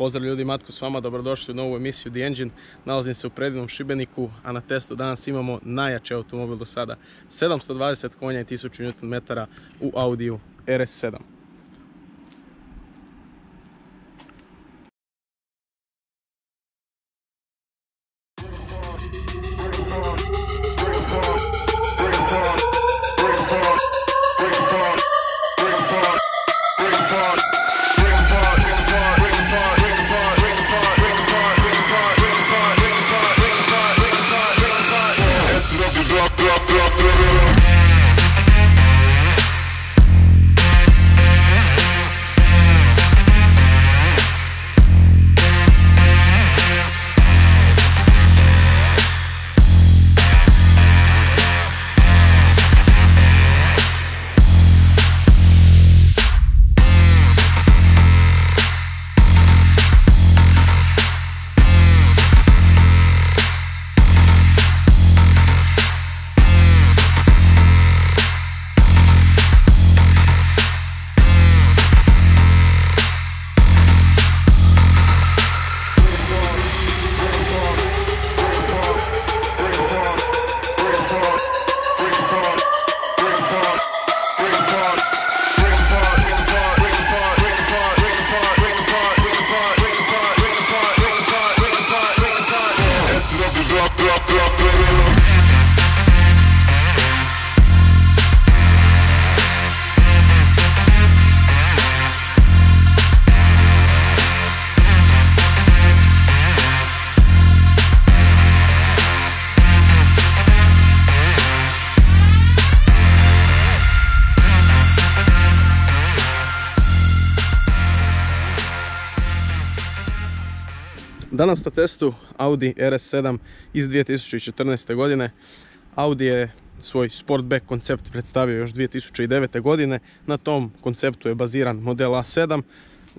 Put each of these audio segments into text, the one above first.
Pozdrav ljudi, Matko s vama, dobrodošli u novu emisiju The Engine. Nalazim se u predivnom Šibeniku, a na testu danas imamo najjači automobil do sada. 720 konja i 1000 Nm u Audiju RS7. we'll be right Danas na testu Audi RS7 iz 2014. godine. Audi je svoj Sportback koncept predstavio još 2009. godine. Na tom konceptu je baziran model A7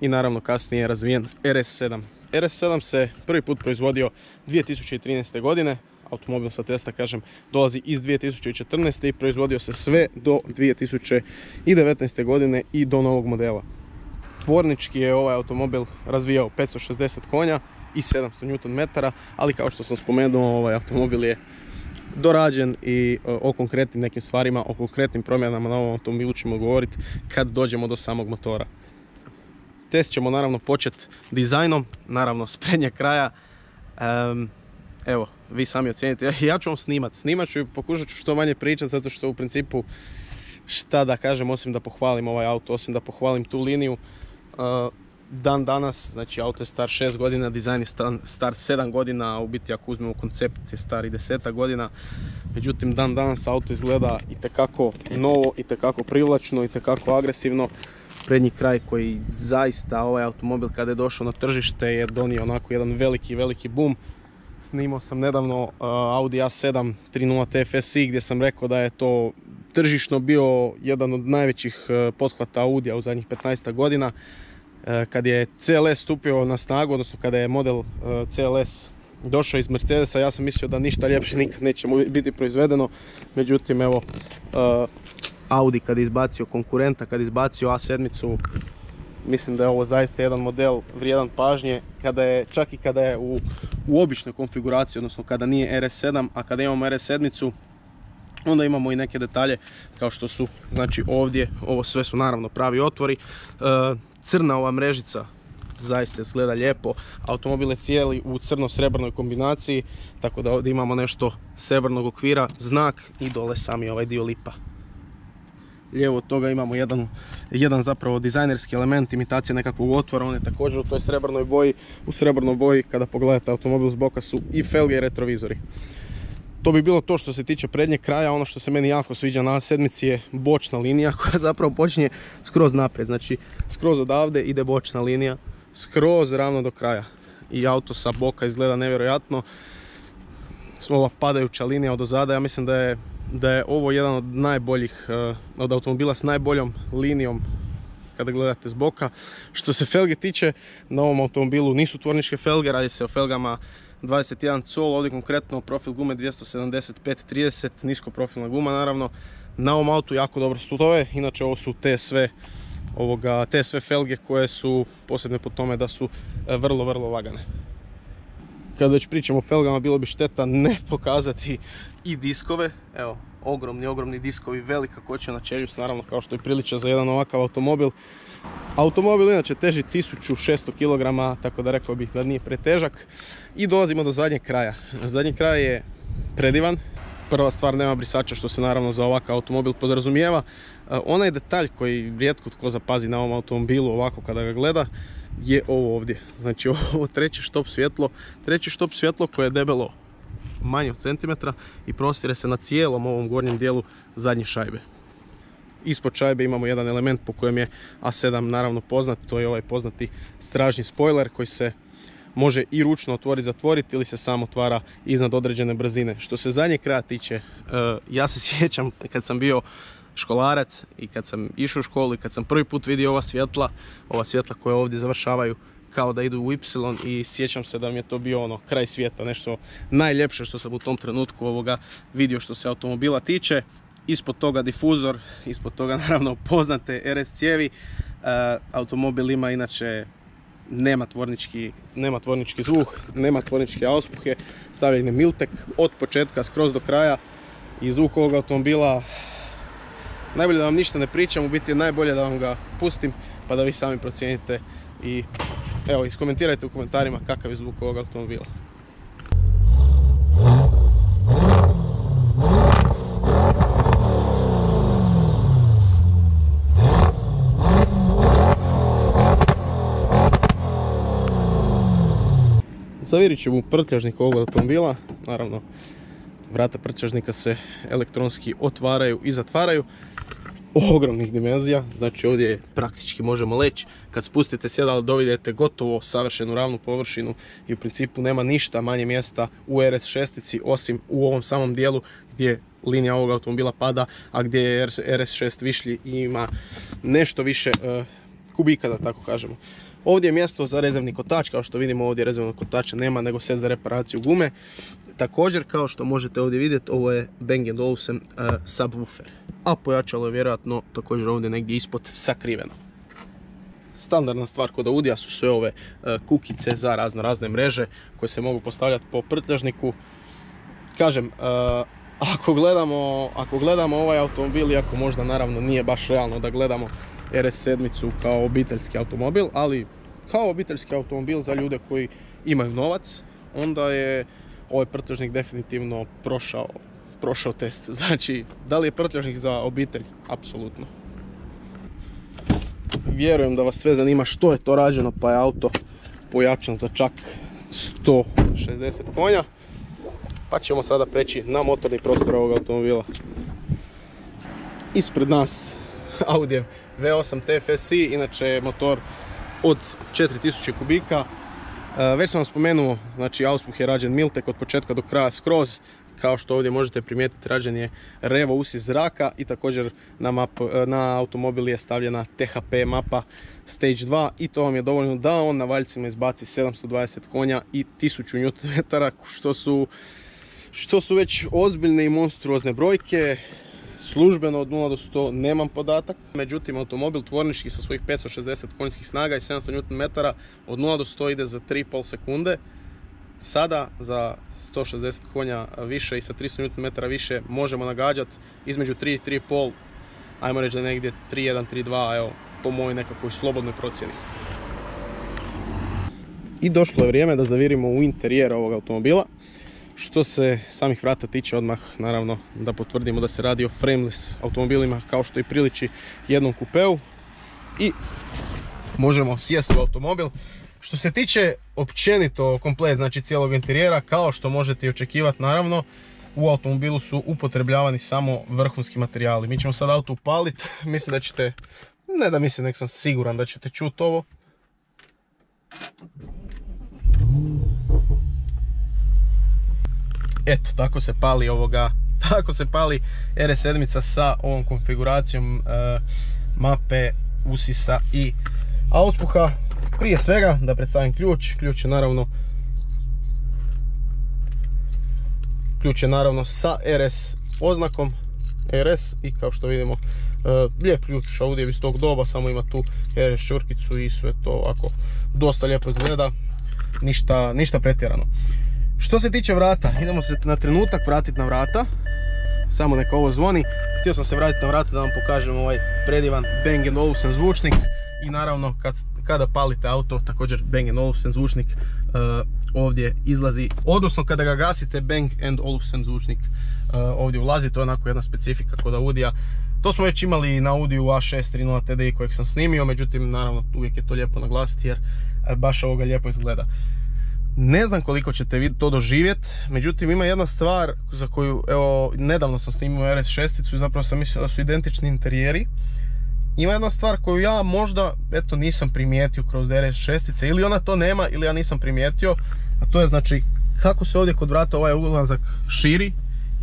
i naravno kasnije je razvijen RS7. RS7 se prvi put proizvodio 2013. godine. Automobil sa testa, kažem, dolazi iz 2014. i proizvodio se sve do 2019. godine i do novog modela. Tvornički je ovaj automobil razvijao 560 konja, i 700 Nm, ali kao što sam spomenuo ovaj automobil je dorađen i e, o konkretnim nekim stvarima, o konkretnim promjenama na ovom automobilu ćemo govoriti kad dođemo do samog motora. Test ćemo naravno početi dizajnom, naravno s prednjeg kraja. evo, vi sami ocijenite. Ja ću vam snimat. Snimat ću i pokušat ću što manje pričati zato što u principu šta da kažem osim da pohvalim ovaj auto, osim da pohvalim tu liniju. E, dan danas, znači auto je star 6 godina, dizajn je star 7 godina, a u biti ako uzmemo koncept je star i 10 godina. Međutim, dan danas auto izgleda i tekako novo, i tekako privlačno, i tekako agresivno. Prednji kraj koji zaista ovaj automobil kada je došao na tržište je donio onako jedan veliki, veliki boom. Snimao sam nedavno uh, Audi A7 3.0 TFSI gdje sam rekao da je to tržišno bio jedan od najvećih uh, pothvata Audija u zadnjih 15 godina. E, kad je CLS stupio na snagu, odnosno kada je model e, CLS došao iz Mercedesa, ja sam mislio da ništa ljepše nikad neće biti proizvedeno. Međutim, evo, e, Audi kad je izbacio konkurenta, kad je izbacio A7, mislim da je ovo zaista jedan model vrijedan pažnje, kada je, čak i kada je u, u običnoj konfiguraciji, odnosno kada nije RS7, a kada imamo RS7, onda imamo i neke detalje kao što su, znači ovdje, ovo sve su naravno pravi otvori, crna ova mrežica zaista izgleda lijepo. Automobil je cijeli u crno-srebrnoj kombinaciji, tako da ovdje imamo nešto srebrnog okvira, znak i dole sami ovaj dio lipa. Lijevo od toga imamo jedan, jedan zapravo dizajnerski element, imitacija nekakvog otvora, on je također u toj srebrnoj boji. U srebrnoj boji kada pogledate automobil s boka su i felge i retrovizori. To bi bilo to što se tiče prednjeg kraja, ono što se meni jako sviđa na sedmici je bočna linija koja zapravo počinje skroz naprijed, znači skroz odavde ide bočna linija, skroz ravno do kraja i auto sa boka izgleda nevjerojatno. Ova padajuća linija od ozada, ja mislim da je, da je ovo jedan od najboljih, eh, od automobila s najboljom linijom kada gledate s boka. Što se felge tiče, na ovom automobilu nisu tvorničke felge, radi se o felgama 21 col, ovdje konkretno profil gume 275-30, nisko profilna guma naravno. Na ovom autu jako dobro stoje, inače ovo su te sve ovoga, te felge koje su posebne po tome da su e, vrlo, vrlo lagane. Kad već pričamo o felgama, bilo bi šteta ne pokazati i diskove. Evo, ogromni, ogromni diskovi, velika kočena čeljust, naravno kao što je priliča za jedan ovakav automobil. Automobil inače teži 1600 kg, tako da rekao bih da nije pretežak. I dolazimo do zadnjeg kraja. Zadnji kraj je predivan. Prva stvar nema brisača što se naravno za ovakav automobil podrazumijeva. E, onaj detalj koji rijetko tko zapazi na ovom automobilu ovako kada ga gleda je ovo ovdje. Znači ovo treće štop svjetlo, treće štop svjetlo koje je debelo manje od centimetra i prostire se na cijelom ovom gornjem dijelu zadnje šajbe. Ispod šajbe imamo jedan element po kojem je A7 naravno poznat, to je ovaj poznati stražni spoiler koji se može i ručno otvoriti, zatvoriti ili se samo otvara iznad određene brzine. Što se zadnje kraja tiče, e, ja se sjećam kad sam bio školarac i kad sam išao u školu i kad sam prvi put vidio ova svjetla, ova svjetla koja ovdje završavaju kao da idu u Y i sjećam se da mi je to bio ono kraj svijeta, nešto najljepše što sam u tom trenutku ovoga vidio što se automobila tiče. Ispod toga difuzor, ispod toga naravno poznate RS cijevi. E, automobil ima inače nema tvornički, zvuk, nema tvorničke auspuhe, stavljen je Miltek od početka skroz do kraja i zvuk ovog automobila najbolje da vam ništa ne pričam, u biti je najbolje da vam ga pustim pa da vi sami procijenite i evo iskomentirajte u komentarima kakav je zvuk ovog automobila. Zavirit ćemo prtljažnik ovog automobila, naravno vrata prtljažnika se elektronski otvaraju i zatvaraju ogromnih dimenzija, znači ovdje praktički možemo leći. Kad spustite sjedalo dovidite gotovo savršenu ravnu površinu i u principu nema ništa manje mjesta u RS6 osim u ovom samom dijelu gdje linija ovog automobila pada, a gdje je RS6 višlji i ima nešto više e, kubika da tako kažemo. Ovdje je mjesto za rezervni kotač, kao što vidimo ovdje rezervnog kotača nema nego set za reparaciju gume. Također kao što možete ovdje vidjeti ovo je Bang Olufsen uh, subwoofer. A pojačalo je vjerojatno također ovdje negdje ispod sakriveno. Standardna stvar kod Audija su sve ove uh, kukice za razno razne mreže koje se mogu postavljati po prtljažniku. Kažem, uh, ako gledamo, ako gledamo ovaj automobil, iako možda naravno nije baš realno da gledamo RS7 kao obiteljski automobil, ali kao obiteljski automobil za ljude koji imaju novac, onda je ovaj prtljažnik definitivno prošao, prošao test. Znači, da li je prtljažnik za obitelj? Apsolutno. Vjerujem da vas sve zanima što je to rađeno, pa je auto pojačan za čak 160 konja. Pa ćemo sada preći na motorni prostor ovog automobila. Ispred nas Audi V8 TFSI, inače motor od 4000 kubika. E, već sam vam spomenuo, znači auspuh je rađen Miltek od početka do kraja skroz. Kao što ovdje možete primijetiti, rađen je revo usi zraka i također na, map, e, na automobil je stavljena THP mapa Stage 2 i to vam je dovoljno da on na valjcima izbaci 720 konja i 1000 Nm, što su, što su već ozbiljne i monstruozne brojke službeno od 0 do 100 nemam podatak. Međutim, automobil tvornički sa svojih 560 konjskih snaga i 700 Nm od 0 do 100 ide za 3,5 sekunde. Sada za 160 konja više i sa 300 Nm više možemo nagađati između 3 i 3,5 ajmo reći da negdje 3.1, 3.2, evo, po mojoj nekakvoj slobodnoj procjeni. I došlo je vrijeme da zavirimo u interijer ovog automobila. Što se samih vrata tiče odmah naravno da potvrdimo da se radi o frameless automobilima kao što i priliči jednom kupeu i možemo sjesti u automobil. Što se tiče općenito komplet znači cijelog interijera kao što možete očekivati naravno u automobilu su upotrebljavani samo vrhunski materijali. Mi ćemo sad auto upaliti, mislim da ćete, ne da mislim, nek sam siguran da ćete čuti ovo. Eto, tako se pali ovoga, tako se pali RS7 sa ovom konfiguracijom e, mape, usisa i auspuha. Prije svega da predstavim ključ, ključ je naravno ključ je naravno sa RS oznakom RS i kao što vidimo lijep ključ Audi iz tog doba, samo ima tu RS čurkicu i sve to ovako dosta lijepo izgleda, ništa, ništa pretjerano. Što se tiče vrata, idemo se na trenutak vratiti na vrata. Samo neka ovo zvoni. Htio sam se vratiti na vrata da vam pokažem ovaj predivan Bang Olufsen zvučnik. I naravno kad, kada palite auto, također Bang Olufsen zvučnik uh, ovdje izlazi. Odnosno kada ga gasite Bang Olufsen zvučnik uh, ovdje ulazi. To je onako jedna specifika kod Audija. To smo već imali na Audiju A6 30 TDI kojeg sam snimio, međutim naravno uvijek je to lijepo naglasiti jer uh, baš ovoga lijepo izgleda. Ne znam koliko ćete vi to doživjeti, međutim ima jedna stvar za koju, evo, nedavno sam snimio RS6 i zapravo sam mislio da su identični interijeri. Ima jedna stvar koju ja možda, eto, nisam primijetio kroz RS6 ili ona to nema ili ja nisam primijetio, a to je znači kako se ovdje kod vrata ovaj ulazak širi,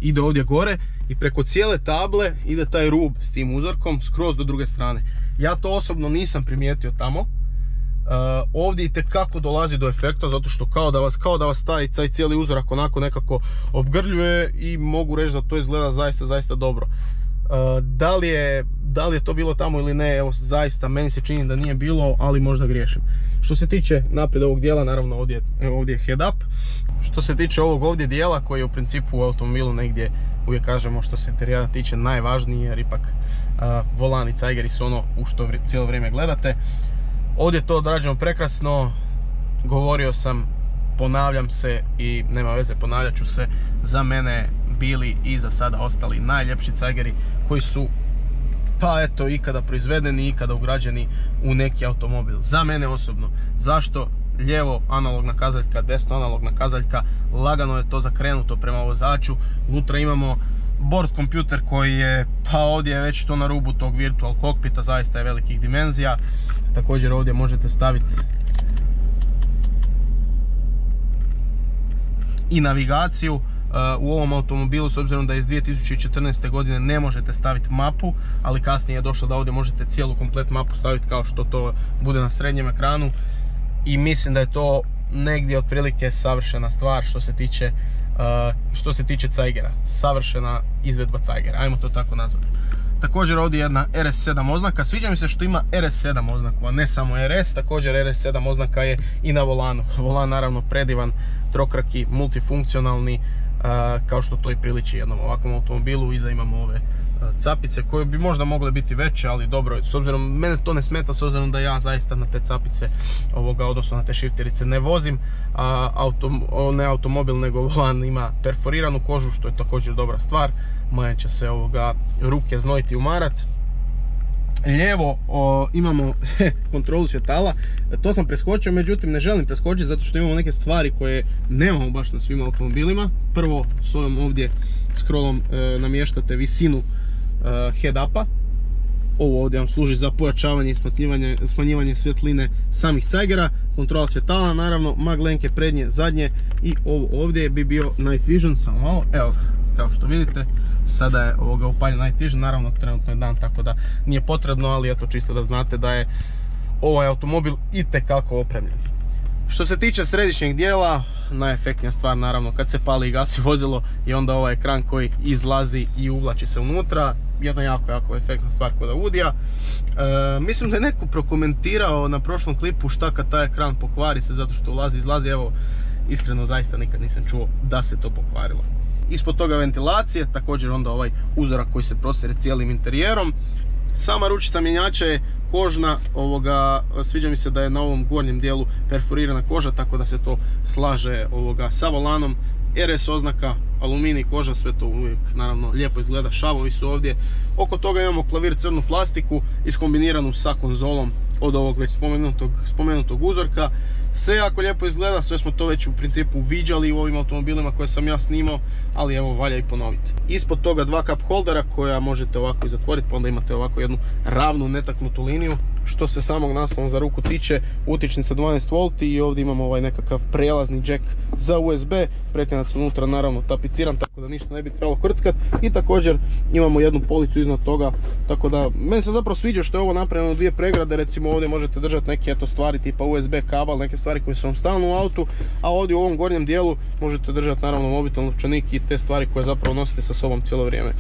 ide ovdje gore i preko cijele table ide taj rub s tim uzorkom skroz do druge strane. Ja to osobno nisam primijetio tamo, ovdje i tekako dolazi do efekta zato što kao da vas, kao da vas taj, taj cijeli uzorak onako nekako obgrljuje i mogu reći da to izgleda zaista, zaista dobro. Uh, da, li je, da li je to bilo tamo ili ne, evo zaista meni se čini da nije bilo, ali možda griješim. Što se tiče naprijed ovog dijela, naravno ovdje, evo ovdje je head up. Što se tiče ovog ovdje dijela koji je u principu u automobilu negdje uvijek kažemo što se interijera tiče najvažniji jer ipak uh, volan i cajgeri su ono u što cijelo vrijeme gledate. Ovdje je to odrađeno prekrasno, govorio sam, ponavljam se i nema veze, ponavljat ću se, za mene bili i za sada ostali najljepši cajgeri koji su pa eto ikada proizvedeni, ikada ugrađeni u neki automobil. Za mene osobno. Zašto? Lijevo analogna kazaljka, desno analogna kazaljka, lagano je to zakrenuto prema vozaču. Unutra imamo board kompjuter koji je, pa ovdje je već to na rubu tog virtual kokpita, zaista je velikih dimenzija. Također ovdje možete staviti i navigaciju. Uh, u ovom automobilu, s obzirom da iz 2014. godine ne možete staviti mapu, ali kasnije je došlo da ovdje možete cijelu komplet mapu staviti kao što to bude na srednjem ekranu. I mislim da je to negdje otprilike savršena stvar što se tiče što se tiče Cajgera. Savršena izvedba Cajgera, ajmo to tako nazvati. Također ovdje jedna RS7 oznaka, sviđa mi se što ima RS7 oznaku, a ne samo RS, također RS7 oznaka je i na volanu. Volan naravno predivan, trokraki, multifunkcionalni, kao što to i priliči jednom ovakvom automobilu, iza imamo ove capice koje bi možda mogle biti veće, ali dobro, s obzirom, mene to ne smeta s obzirom da ja zaista na te capice, ovoga, odnosno na te shifterice ne vozim, a auto, ne automobil nego volan ima perforiranu kožu, što je također dobra stvar, moja će se ovoga ruke znojiti umarat, lijevo imamo kontrolu svjetala, to sam preskočio, međutim ne želim preskočiti zato što imamo neke stvari koje nemamo baš na svim automobilima. Prvo s ovim ovdje scrollom e, namještate visinu e, head-upa. Ovo ovdje vam služi za pojačavanje i smanjivanje, svjetline samih cajgera, kontrola svjetala naravno, maglenke prednje, zadnje i ovo ovdje bi bio night vision, samo malo, evo kao što vidite sada je ovoga upaljen night vision, naravno trenutno je dan tako da nije potrebno, ali eto čisto da znate da je ovaj automobil itekako opremljen. Što se tiče središnjeg dijela, najefektnija stvar naravno kad se pali i gasi vozilo i onda ovaj ekran koji izlazi i uvlači se unutra, jedna jako, jako efektna stvar kod Audija. E, mislim da je neko prokomentirao na prošlom klipu šta kad taj ekran pokvari se zato što ulazi izlazi, evo iskreno zaista nikad nisam čuo da se to pokvarilo. Ispod toga ventilacije, također onda ovaj uzorak koji se prostire cijelim interijerom. Sama ručica mjenjača je kožna, ovoga, sviđa mi se da je na ovom gornjem dijelu perforirana koža, tako da se to slaže ovoga, sa volanom. RS oznaka, aluminij, koža, sve to uvijek naravno lijepo izgleda, šavovi su ovdje. Oko toga imamo klavir crnu plastiku iskombiniranu sa konzolom od ovog već spomenutog, spomenutog uzorka. Sve jako lijepo izgleda, sve smo to već u principu viđali u ovim automobilima koje sam ja snimao, ali evo valja i ponoviti. Ispod toga dva cup holdera koja možete ovako i zatvoriti, pa onda imate ovako jednu ravnu netaknutu liniju. Što se samog naslova za ruku tiče, utičnica 12 V i ovdje imamo ovaj nekakav prelazni jack za USB, pretjenac unutra naravno tapiciran, tako da ništa ne bi trebalo krckat i također imamo jednu policu iznad toga, tako da meni se zapravo sviđa što je ovo napravljeno dvije pregrade, recimo ovdje možete držati neke eto stvari tipa USB kabel, neke stvari koje su vam stalno u autu, a ovdje u ovom gornjem dijelu možete držati naravno mobitel, novčanik i te stvari koje zapravo nosite sa sobom cijelo vrijeme.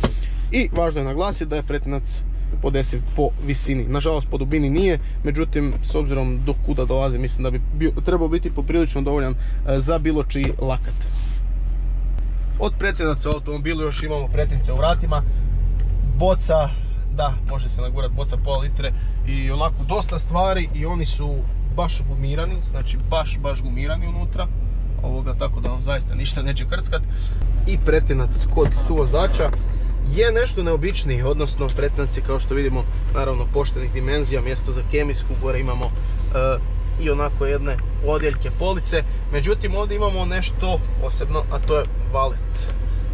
I važno je naglasiti da je pretinac podesiv po visini. Nažalost po dubini nije, međutim s obzirom do kuda dolazi mislim da bi bio, trebao biti poprilično dovoljan e, za bilo čiji lakat. Od pretinaca u automobilu još imamo pretince u vratima, boca, da, može se nagurati boca pola litre i onako dosta stvari i oni su baš gumirani, znači baš, baš gumirani unutra ovoga, tako da vam zaista ništa neće krckat. I pretinac kod suvozača je nešto neobičniji, odnosno pretinac kao što vidimo naravno poštenih dimenzija, mjesto za kemijsku, gore imamo eh, i onako jedne odjeljke police. Međutim ovdje imamo nešto posebno, a to je valet.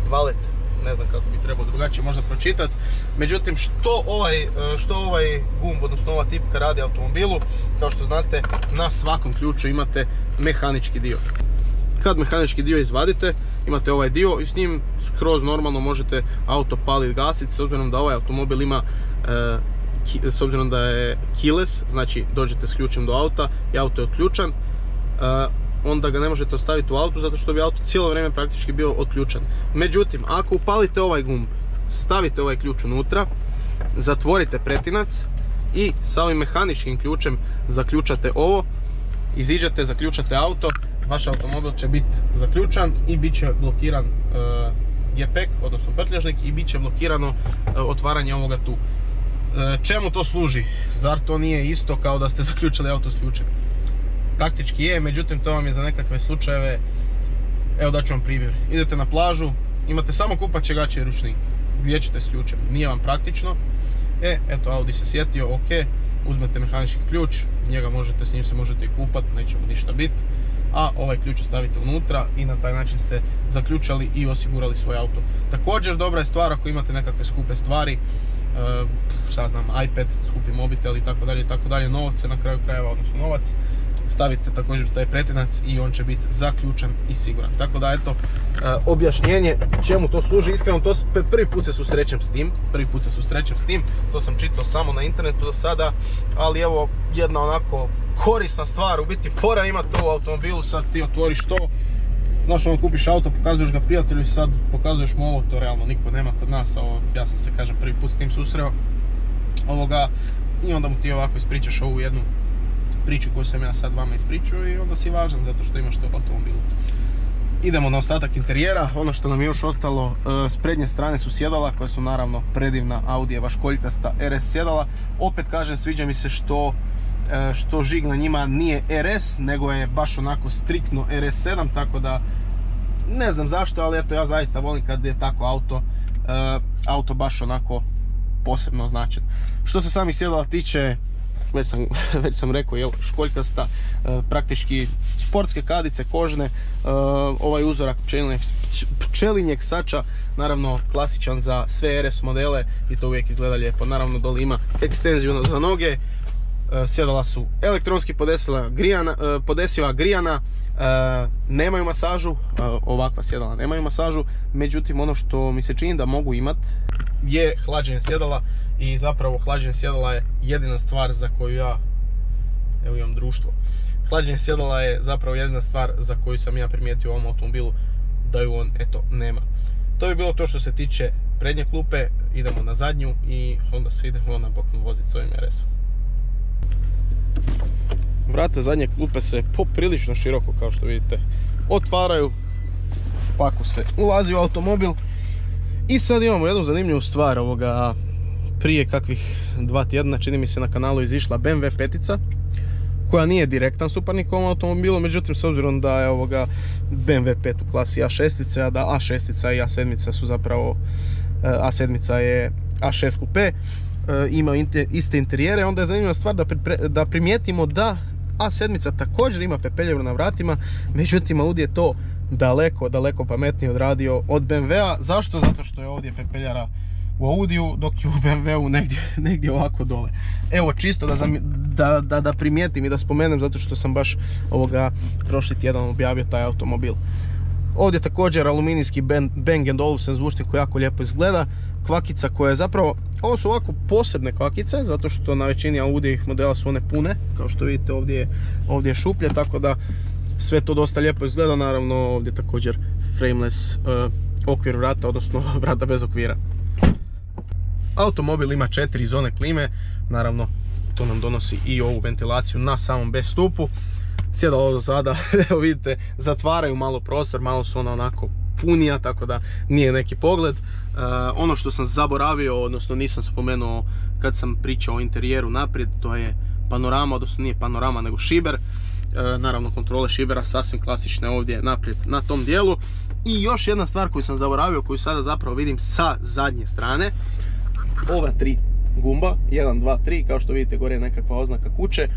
Valet, ne znam kako bi trebao drugačije možda pročitati. Međutim, što ovaj, eh, što ovaj gumb, odnosno ova tipka radi automobilu, kao što znate, na svakom ključu imate mehanički dio kad mehanički dio izvadite, imate ovaj dio i s njim skroz normalno možete auto paliti, gasiti, s obzirom da ovaj automobil ima e, s obzirom da je keyless, znači dođete s ključem do auta i auto je otključan, e, onda ga ne možete ostaviti u autu zato što bi auto cijelo vrijeme praktički bio otključan. Međutim, ako upalite ovaj gumb, stavite ovaj ključ unutra, zatvorite pretinac i sa ovim mehaničkim ključem zaključate ovo, iziđete, zaključate auto vaš automobil će biti zaključan i bit će blokiran gepek, odnosno prtljažnik i bit će blokirano e, otvaranje ovoga tu. E, čemu to služi? Zar to nije isto kao da ste zaključili auto s ključem? Praktički je, međutim to vam je za nekakve slučajeve, evo daću vam primjer. Idete na plažu, imate samo kupaće gaće i ručnik. Gdje ćete s ključem? Nije vam praktično. E, eto Audi se sjetio, ok, uzmete mehanički ključ, njega možete, s njim se možete i kupat, neće mu ništa biti a ovaj ključ stavite unutra i na taj način ste zaključali i osigurali svoj auto. Također dobra je stvar ako imate nekakve skupe stvari, e, šta znam, iPad, skupi mobitel i tako dalje i tako dalje, novce na kraju krajeva, odnosno novac, stavite također taj pretinac i on će biti zaključan i siguran. Tako da eto, e, objašnjenje čemu to služi, iskreno to prvi put se susrećem s tim, prvi put se susrećem s tim, to sam čitao samo na internetu do sada, ali evo jedna onako korisna stvar, u biti fora ima to u automobilu, sad ti otvoriš to, znaš ono kupiš auto, pokazuješ ga prijatelju i sad pokazuješ mu ovo, to realno niko nema kod nas, ovo, ja sam se kažem prvi put s tim susreo, ovoga, i onda mu ti ovako ispričaš ovu jednu priču koju sam ja sad vama ispričao i onda si važan zato što imaš to automobilu. Idemo na ostatak interijera, ono što nam je još ostalo e, s prednje strane su sjedala koja su naravno predivna Audijeva školjkasta RS sjedala. Opet kažem sviđa mi se što što žig na njima nije RS, nego je baš onako striktno RS7, tako da ne znam zašto, ali eto ja zaista volim kad je tako auto, e, auto baš onako posebno označen. Što se samih sjedala tiče, već sam, već sam rekao, jel, školjkasta, e, praktički sportske kadice, kožne, ovaj uzorak pčelinjeg sača, naravno klasičan za sve RS modele i to uvijek izgleda lijepo. Naravno doli ima ekstenziju za noge, E, sjedala su elektronski podesila grijana, e, podesiva grijana, e, nemaju masažu, ovakva sjedala nemaju masažu, međutim ono što mi se čini da mogu imat je hlađenje sjedala i zapravo hlađenje sjedala je jedina stvar za koju ja, evo imam društvo, hlađenje sjedala je zapravo jedina stvar za koju sam ja primijetio u ovom automobilu da ju on eto nema. To bi bilo to što se tiče prednje klupe, idemo na zadnju i onda se idemo na boknu voziti s ovim RS-om. Vrata zadnje klupe se poprilično široko kao što vidite otvaraju. Pako se ulazi u automobil. I sad imamo jednu zanimljivu stvar ovoga prije kakvih dva tjedna čini mi se na kanalu izišla BMW petica koja nije direktan suparnik ovom automobilu, međutim s obzirom da je ovoga BMW 5 u klasi A6, a da A6 i A7 su zapravo e, A7 je A6 coupe, E, ima iste interijere, onda je zanimljiva stvar da, primijetimo da A7 također ima pepeljeru na vratima, međutim Audi je to daleko, daleko pametnije odradio od BMW-a. Zašto? Zato što je ovdje pepeljara u Audiju, dok je u BMW-u negdje, ovako dole. Evo, čisto da, da, da, da primijetim i da spomenem, zato što sam baš ovoga prošli tjedan objavio taj automobil. Ovdje također aluminijski Bang Olufsen zvučnik koji jako lijepo izgleda. Kvakica koja je zapravo, ovo su ovako posebne kvakice, zato što na većini Audi modela su one pune, kao što vidite ovdje je, ovdje je šuplje, tako da sve to dosta lijepo izgleda, naravno ovdje također frameless uh, okvir vrata, odnosno vrata bez okvira. Automobil ima četiri zone klime, naravno to nam donosi i ovu ventilaciju na samom B stupu. Sjedalo ovo zada, evo vidite, zatvaraju malo prostor, malo su ona onako punija, tako da nije neki pogled. E, ono što sam zaboravio, odnosno nisam spomenuo kad sam pričao o interijeru naprijed, to je panorama, odnosno nije panorama nego šiber. E, naravno kontrole šibera sasvim klasične ovdje naprijed na tom dijelu. I još jedna stvar koju sam zaboravio, koju sada zapravo vidim sa zadnje strane. Ova tri gumba, 1, 2, 3, kao što vidite gore je nekakva oznaka kuće. E,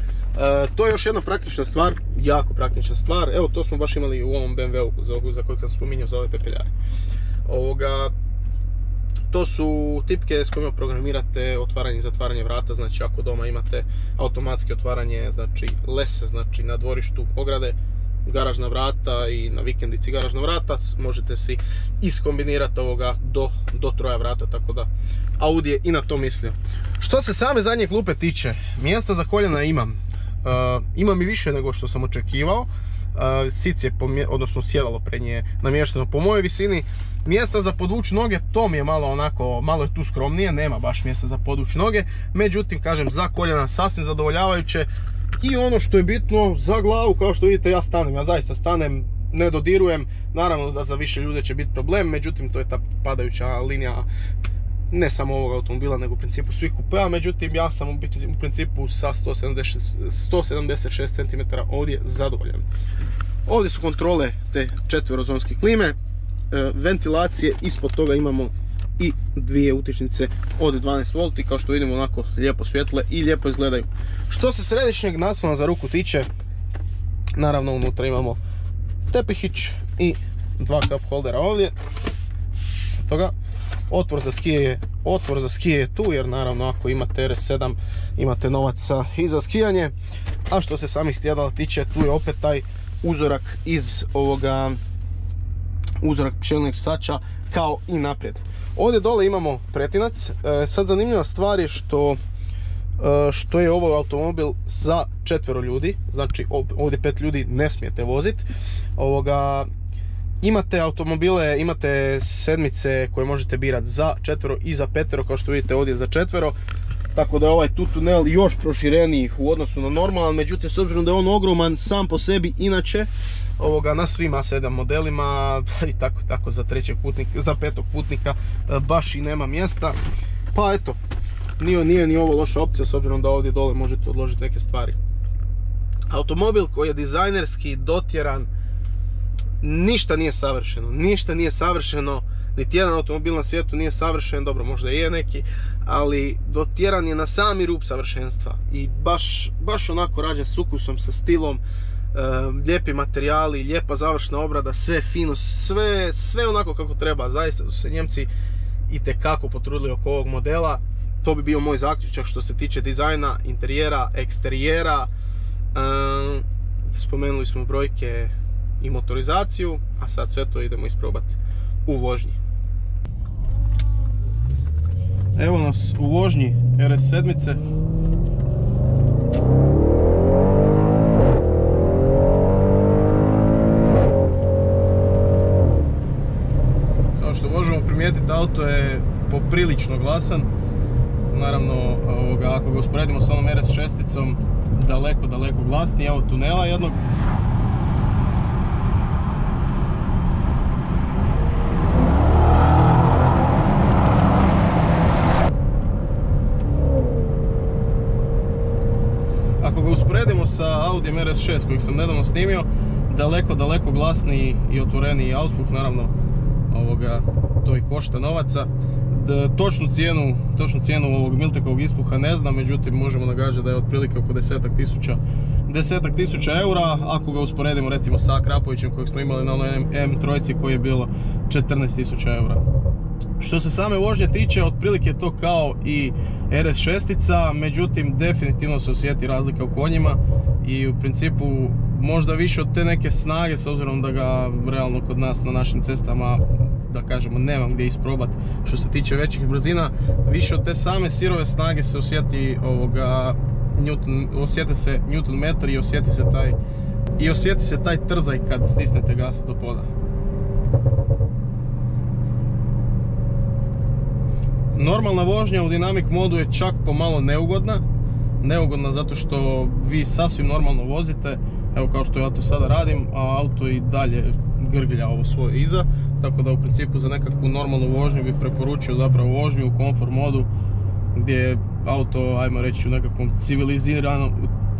to je još jedna praktična stvar, jako praktična stvar. Evo to smo baš imali u ovom BMW-u za, za sam spominjao za ove pepeljare. To su tipke s kojima programirate otvaranje i zatvaranje vrata, znači ako doma imate automatski otvaranje, znači lese, znači na dvorištu ograde, garažna vrata i na vikendici garažna vrata, možete si iskombinirati ovoga do, do troja vrata, tako da Audi je i na to mislio. Što se same zadnje klupe tiče, mjesta za koljena imam. Uh, imam i više nego što sam očekivao. Sic je, odnosno sjedalo prednje namješteno po mojoj visini. Mjesta za podvuć noge, to mi je malo onako, malo je tu skromnije, nema baš mjesta za podvuć noge. Međutim, kažem, za koljena sasvim zadovoljavajuće. I ono što je bitno, za glavu, kao što vidite, ja stanem, ja zaista stanem, ne dodirujem. Naravno da za više ljude će biti problem, međutim, to je ta padajuća linija ne samo ovog automobila, nego u principu svih kupea, međutim ja sam u principu sa 176, 176 cm ovdje zadovoljan. Ovdje su kontrole te četverozonske klime, e, ventilacije, ispod toga imamo i dvije utičnice od 12 V, kao što vidimo onako lijepo svjetle i lijepo izgledaju. Što se središnjeg naslona za ruku tiče, naravno unutra imamo tepihić i dva cup holdera ovdje. Toga Otvor za skije je, otvor za skije je tu jer naravno ako imate RS7 imate novaca i za skijanje. A što se samih stjedala tiče tu je opet taj uzorak iz ovoga uzorak pčelnog sača kao i naprijed. Ovdje dole imamo pretinac. E, sad zanimljiva stvar je što e, što je ovo automobil za četvero ljudi, znači ovdje pet ljudi ne smijete voziti. Imate automobile, imate sedmice koje možete birati za četvero i za petero, kao što vidite ovdje za četvero. Tako da je ovaj tu tunel još prošireniji u odnosu na normalan, međutim s obzirom da je on ogroman sam po sebi inače, ovoga, na svim A7 modelima i tako tako za trećeg putnika, za petog putnika e, baš i nema mjesta. Pa eto, nije, nije ni ovo loša opcija s obzirom da ovdje dole možete odložiti neke stvari. Automobil koji je dizajnerski dotjeran, ništa nije savršeno, ništa nije savršeno, niti jedan automobil na svijetu nije savršen, dobro možda je neki, ali dotjeran je na sami rub savršenstva i baš, baš onako rađen s ukusom, sa stilom, e, lijepi materijali, lijepa završna obrada, sve fino, sve, sve onako kako treba, zaista su se Njemci i tekako potrudili oko ovog modela, to bi bio moj zaključak što se tiče dizajna, interijera, eksterijera, e, spomenuli smo brojke i motorizaciju, a sad sve to idemo isprobati u vožnji. Evo nas u vožnji RS7. Kao što možemo primijetiti, auto je poprilično glasan. Naravno, ako ga usporedimo s onom RS6, daleko, daleko glasniji. Evo tunela jednog sa Audi RS6 kojeg sam nedavno snimio, daleko, daleko glasniji i otvoreniji auspuh, naravno ovoga, to i košta novaca. točnu cijenu, točnu cijenu ovog Miltekovog ispuha ne znam, međutim možemo nagađati da je otprilike oko desetak tisuća desetak tisuća eura, ako ga usporedimo recimo sa Krapovićem kojeg smo imali na onoj M3 koji je bilo 14 tisuća eura. Što se same vožnje tiče, otprilike je to kao i RS6, međutim definitivno se osjeti razlika u konjima i u principu možda više od te neke snage s obzirom da ga realno kod nas na našim cestama da kažemo nemam gdje isprobati što se tiče većih brzina više od te same sirove snage se osjeti ovoga Newton, osjeti se Newton metar i osjeti se taj i osjeti se taj trzaj kad stisnete gas do poda Normalna vožnja u Dynamic modu je čak pomalo neugodna. Neugodna zato što vi sasvim normalno vozite, evo kao što ja to sada radim, a auto i dalje grglja ovo svoje iza. Tako da u principu za nekakvu normalnu vožnju bi preporučio zapravo vožnju u komfort modu gdje je auto, ajmo reći, u nekakvom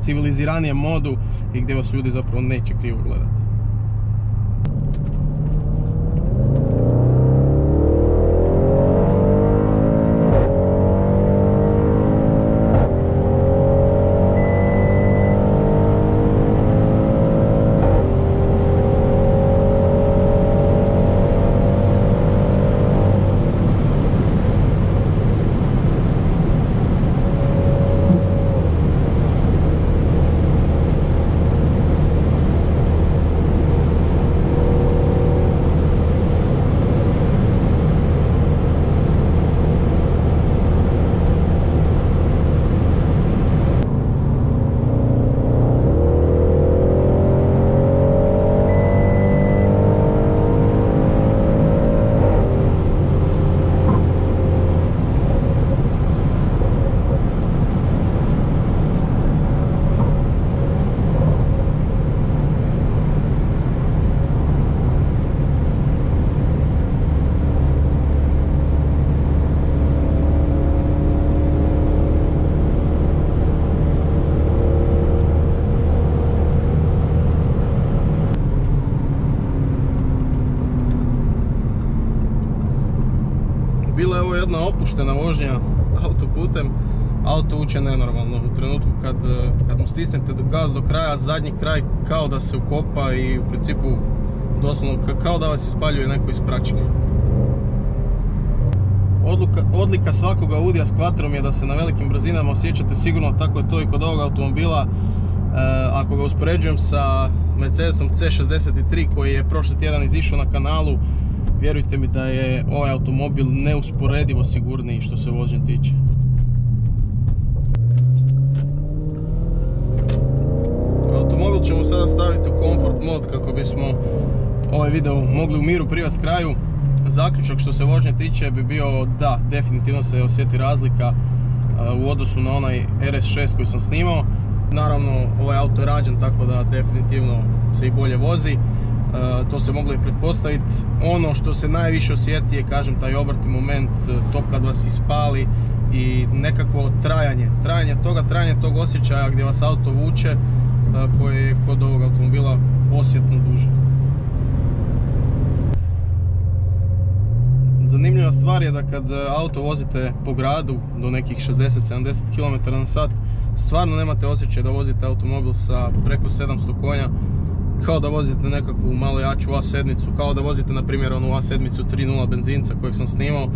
civiliziranijem modu i gdje vas ljudi zapravo neće krivo gledati. bila je ovo jedna opuštena vožnja autoputem. Auto uče nenormalno u trenutku kad, kad mu stisnete gaz do kraja, zadnji kraj kao da se ukopa i u principu doslovno kao da vas ispaljuje neko iz pračke. Odluka, odlika svakoga Audija s kvatrom je da se na velikim brzinama osjećate sigurno, tako je to i kod ovog automobila. E, ako ga uspoređujem sa Mercedesom C63 koji je prošli tjedan izišao na kanalu, vjerujte mi da je ovaj automobil neusporedivo sigurniji što se vožnje tiče. Automobil ćemo sada staviti u comfort mod kako bismo ovaj video mogli u miru privesti kraju. Zaključak što se vožnje tiče bi bio da, definitivno se osjeti razlika u odnosu na onaj RS6 koji sam snimao. Naravno, ovaj auto je rađen tako da definitivno se i bolje vozi. Eh, to se moglo i pretpostaviti. Ono što se najviše osjeti je, kažem, taj obrtni moment, eh, to kad vas ispali i nekakvo trajanje, trajanje toga, trajanje tog osjećaja gdje vas auto vuče, eh, koje je kod ovog automobila osjetno duže. Zanimljiva stvar je da kad auto vozite po gradu do nekih 60-70 km na sat, stvarno nemate osjećaj da vozite automobil sa preko 700 konja, kao da vozite nekakvu malo jaču A7, kao da vozite na primjer onu A7 3.0 benzinca kojeg sam snimao,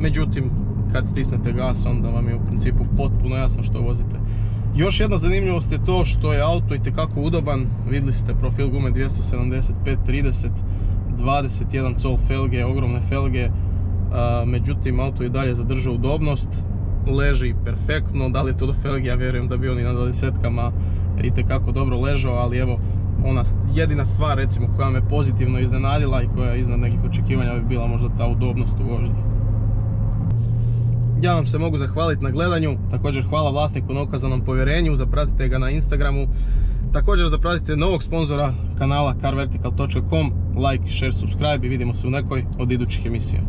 međutim kad stisnete gas onda vam je u principu potpuno jasno što vozite. Još jedna zanimljivost je to što je auto i tekako udoban, vidjeli ste profil gume 275-30, 21 col felge, ogromne felge, međutim auto i dalje zadrža udobnost, leži perfektno, da li je to do felge, ja vjerujem da bi oni na 20-kama i tekako dobro ležao, ali evo ona jedina stvar recimo koja me pozitivno iznenadila i koja je iznad nekih očekivanja bi bila možda ta udobnost u vožnji. Ja vam se mogu zahvaliti na gledanju, također hvala vlasniku na ukazanom povjerenju, zapratite ga na Instagramu, također zapratite novog sponzora kanala carvertical.com, like, share, subscribe i vidimo se u nekoj od idućih emisija.